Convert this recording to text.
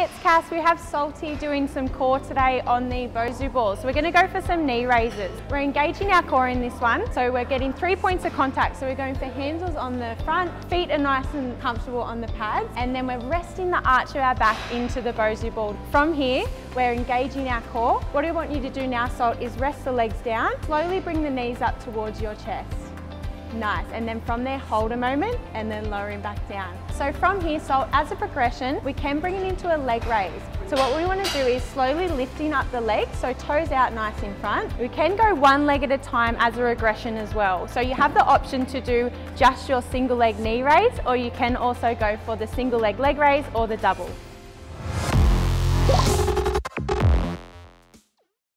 Next Cass. we have Salty doing some core today on the BOSU ball. So we're gonna go for some knee raises. We're engaging our core in this one. So we're getting three points of contact. So we're going for handles on the front, feet are nice and comfortable on the pads, and then we're resting the arch of our back into the BOSU ball. From here, we're engaging our core. What I want you to do now, Salt, is rest the legs down, slowly bring the knees up towards your chest. Nice, and then from there, hold a moment and then lowering back down. So from here, so as a progression, we can bring it into a leg raise. So what we want to do is slowly lifting up the legs, so toes out nice in front. We can go one leg at a time as a regression as well. So you have the option to do just your single leg knee raise, or you can also go for the single leg leg raise or the double.